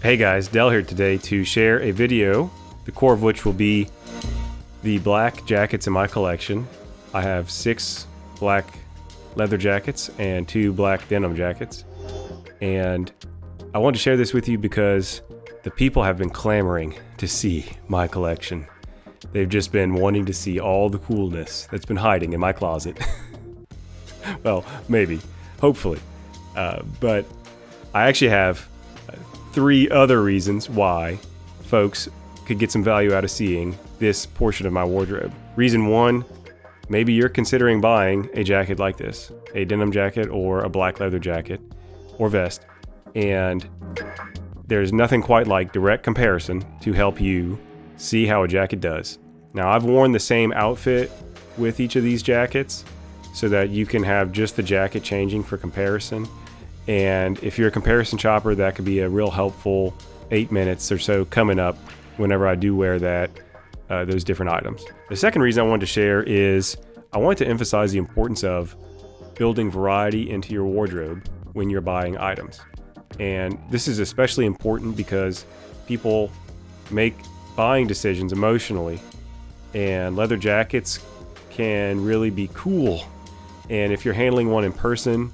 Hey guys, Del here today to share a video, the core of which will be the black jackets in my collection. I have six black leather jackets and two black denim jackets. And I want to share this with you because the people have been clamoring to see my collection. They've just been wanting to see all the coolness that's been hiding in my closet. well, maybe, hopefully. Uh, but I actually have three other reasons why folks could get some value out of seeing this portion of my wardrobe. Reason one, maybe you're considering buying a jacket like this a denim jacket or a black leather jacket or vest. And there's nothing quite like direct comparison to help you see how a jacket does. Now, I've worn the same outfit with each of these jackets so that you can have just the jacket changing for comparison. And if you're a comparison shopper, that could be a real helpful eight minutes or so coming up whenever I do wear that, uh, those different items. The second reason I wanted to share is I wanted to emphasize the importance of building variety into your wardrobe when you're buying items. And this is especially important because people make buying decisions emotionally, and leather jackets can really be cool. And if you're handling one in person,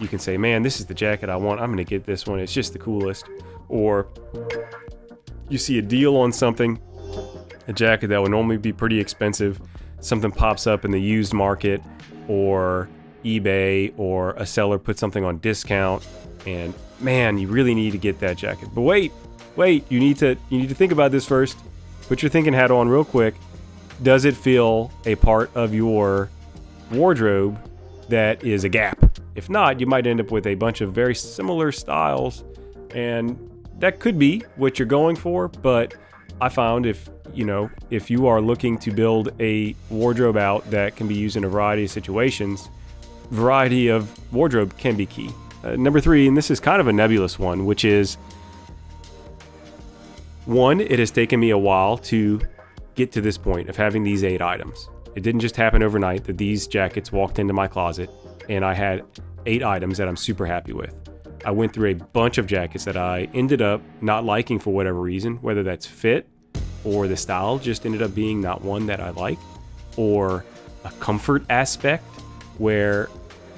you can say, Man, this is the jacket I want. I'm going to get this one. It's just the coolest. Or you see a deal on something, a jacket that would normally be pretty expensive, something pops up in the used market or eBay or a seller puts something on discount and man, you really need to get that jacket. But wait, wait, you need to you need to think about this first. Put your thinking hat on real quick. Does it feel a part of your wardrobe that is a gap? If not, you might end up with a bunch of very similar styles and that could be what you're going for, but I found if, you know, if you are looking to build a wardrobe out that can be used in a variety of situations, variety of wardrobe can be key. Uh, number three, and this is kind of a nebulous one, which is one, it has taken me a while to get to this point of having these eight items. It didn't just happen overnight that these jackets walked into my closet and I had eight items that I'm super happy with. I went through a bunch of jackets that I ended up not liking for whatever reason, whether that's fit or the style just ended up being not one that I like, or a comfort aspect where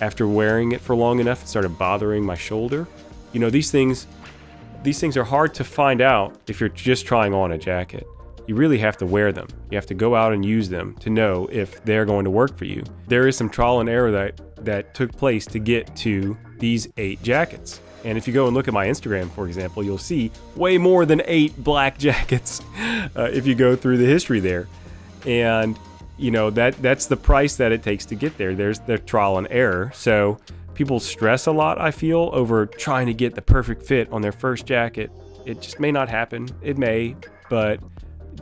after wearing it for long enough, it started bothering my shoulder. You know, these things these things are hard to find out if you're just trying on a jacket. You really have to wear them. You have to go out and use them to know if they're going to work for you. There is some trial and error that that took place to get to these 8 jackets. And if you go and look at my Instagram, for example, you'll see way more than 8 black jackets uh, if you go through the history there. And you know that that's the price that it takes to get there there's the trial and error so people stress a lot i feel over trying to get the perfect fit on their first jacket it just may not happen it may but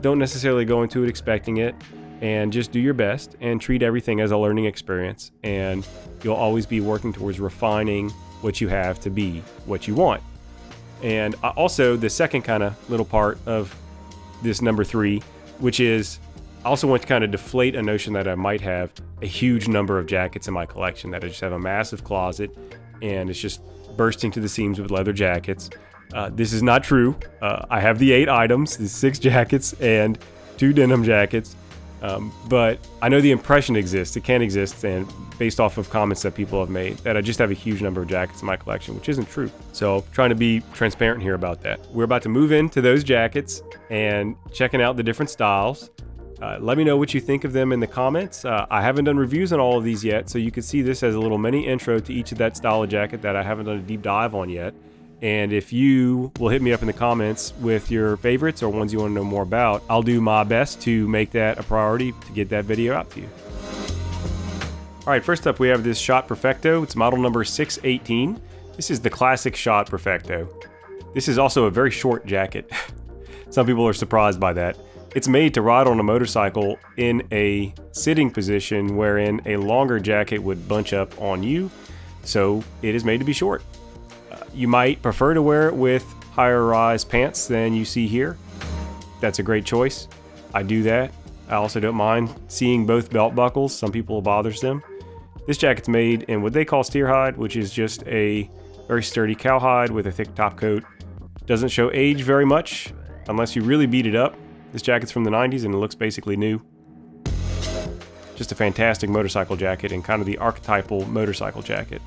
don't necessarily go into it expecting it and just do your best and treat everything as a learning experience and you'll always be working towards refining what you have to be what you want and uh, also the second kind of little part of this number three which is I also want to kind of deflate a notion that I might have a huge number of jackets in my collection, that I just have a massive closet and it's just bursting to the seams with leather jackets. Uh, this is not true. Uh, I have the eight items, the six jackets, and two denim jackets. Um, but I know the impression exists. It can exist, and based off of comments that people have made, that I just have a huge number of jackets in my collection, which isn't true. So, trying to be transparent here about that. We're about to move into those jackets and checking out the different styles. Uh, let me know what you think of them in the comments. Uh, I haven't done reviews on all of these yet, so you can see this as a little mini intro to each of that style of jacket that I haven't done a deep dive on yet. And if you will hit me up in the comments with your favorites or ones you want to know more about, I'll do my best to make that a priority to get that video out to you. All right, first up we have this Schott Perfecto. It's model number 618. This is the classic Schott Perfecto. This is also a very short jacket. Some people are surprised by that. It's made to ride on a motorcycle in a sitting position wherein a longer jacket would bunch up on you, so it is made to be short. You might prefer to wear it with higher rise pants than you see here. That's a great choice. I do that. I also don't mind seeing both belt buckles. Some people bothers them. This jacket's made in what they call steer hide, which is just a very sturdy cowhide with a thick top coat Doesn't show age very much, unless you really beat it up. This jacket's from the 90s and it looks basically new. Just a fantastic motorcycle jacket and kind of the archetypal motorcycle jacket.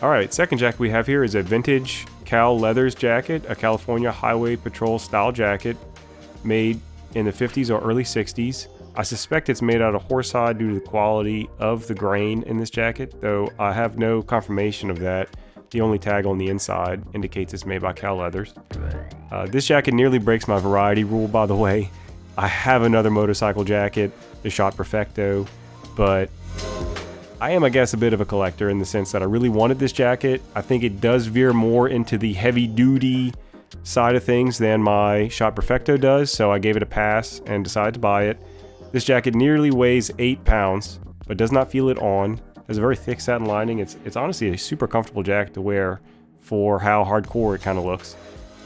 All right, second jacket we have here is a vintage Cal Leathers jacket, a California Highway Patrol style jacket made in the 50s or early 60s. I suspect it's made out of horsehide due to the quality of the grain in this jacket, though I have no confirmation of that. The only tag on the inside indicates it's made by Cal Leathers. Uh, this jacket nearly breaks my variety rule, by the way. I have another motorcycle jacket, the Schott Perfecto, but I am, I guess, a bit of a collector in the sense that I really wanted this jacket. I think it does veer more into the heavy duty side of things than my Schott Perfecto does, so I gave it a pass and decided to buy it. This jacket nearly weighs 8 pounds, but does not feel it on. Has a very thick satin lining. It's, it's honestly a super comfortable jacket to wear for how hardcore it kind of looks.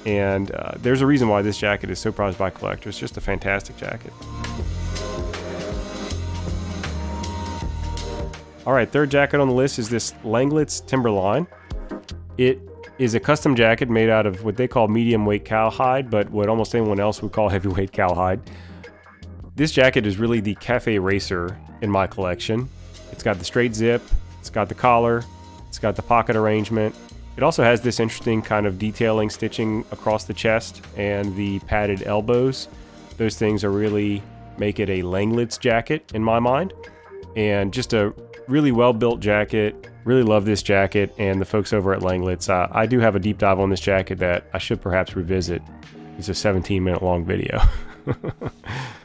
And uh, there's a reason why this jacket is so prized by collectors. It's just a fantastic jacket. All right, third jacket on the list is this Langlitz Timberline. It is a custom jacket made out of what they call medium weight cowhide, but what almost anyone else would call heavyweight cowhide. This jacket is really the cafe racer in my collection. It's got the straight zip, it's got the collar, it's got the pocket arrangement. It also has this interesting kind of detailing stitching across the chest and the padded elbows. Those things are really make it a Langlitz jacket in my mind. And just a really well built jacket. Really love this jacket and the folks over at Langlitz. Uh, I do have a deep dive on this jacket that I should perhaps revisit. It's a 17 minute long video.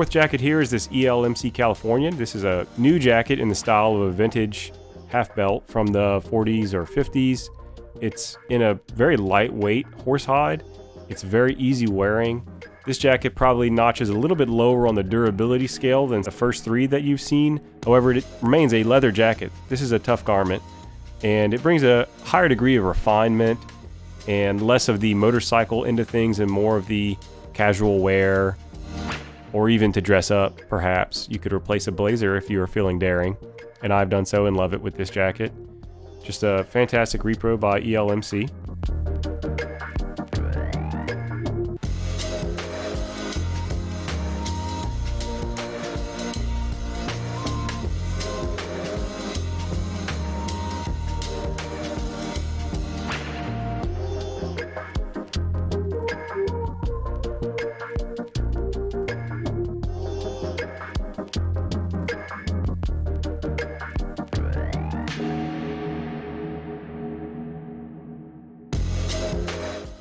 Fourth jacket here is this ELMC Californian. This is a new jacket in the style of a vintage half belt from the 40s or 50s. It's in a very lightweight horsehide. It's very easy wearing. This jacket probably notches a little bit lower on the durability scale than the first three that you've seen. However, it remains a leather jacket. This is a tough garment and it brings a higher degree of refinement and less of the motorcycle into things and more of the casual wear or even to dress up, perhaps. You could replace a blazer if you are feeling daring, and I've done so and love it with this jacket. Just a fantastic repro by ELMC.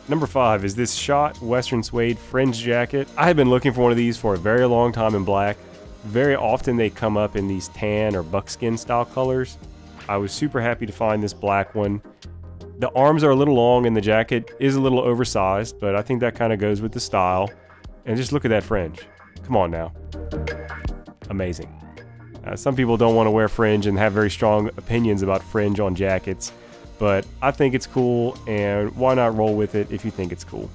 Number five is this Schott Western Suede fringe jacket. I have been looking for one of these for a very long time in black. Very often they come up in these tan or buckskin style colors. I was super happy to find this black one. The arms are a little long and the jacket is a little oversized, but I think that kind of goes with the style. And just look at that fringe. Come on now. Amazing. Uh, some people don't want to wear fringe and have very strong opinions about fringe on jackets. But I think it's cool, and why not roll with it if you think it's cool?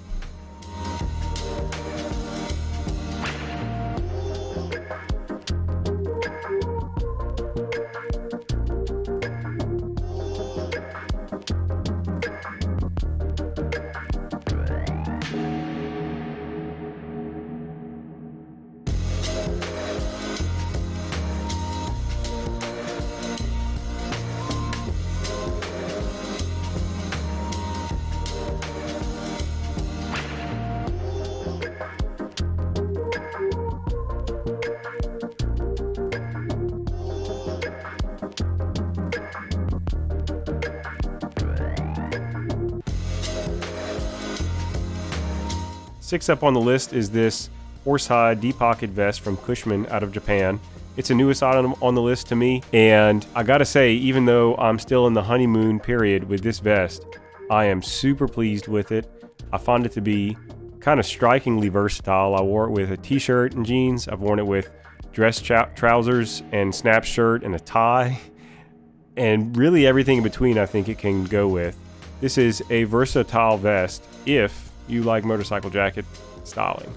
Six up on the list is this horsehide deep pocket vest from Cushman out of Japan. It's the newest item on the list to me, and I gotta say, even though I'm still in the honeymoon period with this vest, I am super pleased with it. I find it to be kind of strikingly versatile. I wore it with a t-shirt and jeans. I've worn it with dress trousers and snap shirt and a tie, and really everything in between. I think it can go with. This is a versatile vest if you like motorcycle jacket styling.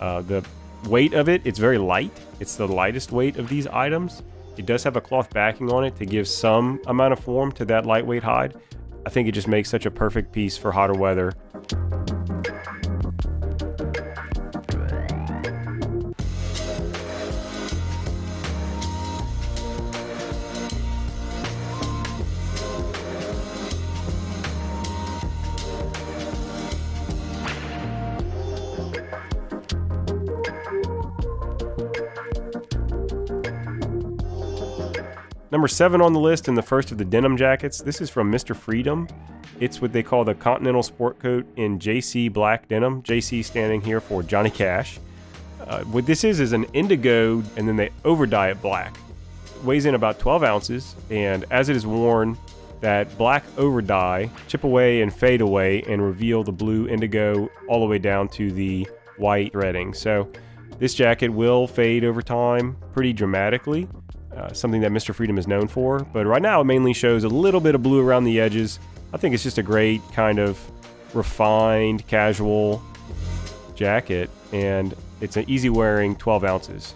Uh, the weight of it, it's very light. It's the lightest weight of these items. It does have a cloth backing on it to give some amount of form to that lightweight hide. I think it just makes such a perfect piece for hotter weather. Number seven on the list and the first of the denim jackets. This is from Mr. Freedom. It's what they call the Continental Sport Coat in JC Black Denim. JC standing here for Johnny Cash. Uh, what this is is an indigo and then they over dye it black. It weighs in about 12 ounces and as it is worn, that black over dye chip away and fade away and reveal the blue indigo all the way down to the white threading. So this jacket will fade over time pretty dramatically. Uh, something that Mr. Freedom is known for. But right now, it mainly shows a little bit of blue around the edges. I think it's just a great kind of refined, casual jacket, and it's an easy wearing 12 ounces.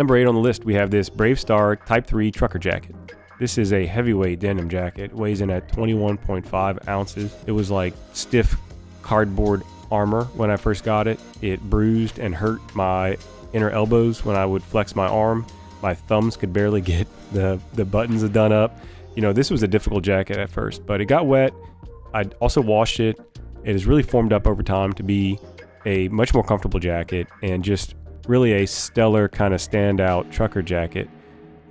Number 8 on the list, we have this Bravestar Type 3 trucker jacket. This is a heavyweight denim jacket, weighs in at 21.5 ounces. It was like stiff cardboard armor when I first got it. It bruised and hurt my inner elbows when I would flex my arm. My thumbs could barely get the, the buttons done up. You know, this was a difficult jacket at first, but it got wet. I also washed it. It has really formed up over time to be a much more comfortable jacket and just really a stellar kind of standout trucker jacket.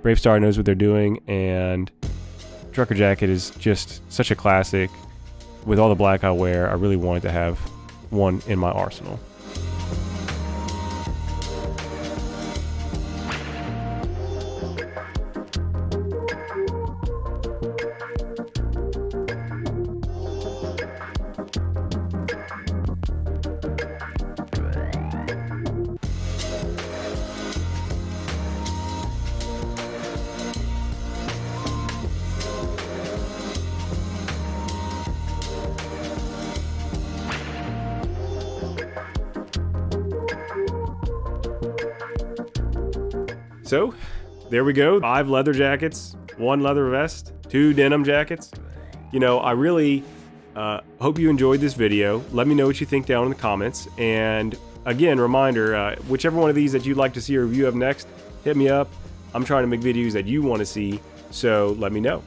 Bravestar knows what they're doing, and trucker jacket is just such a classic. With all the black I wear, I really wanted to have one in my arsenal. So, there we go. Five leather jackets, one leather vest, two denim jackets. You know, I really uh, hope you enjoyed this video. Let me know what you think down in the comments. And again, reminder, uh, whichever one of these that you'd like to see a review of next, hit me up. I'm trying to make videos that you want to see, so let me know.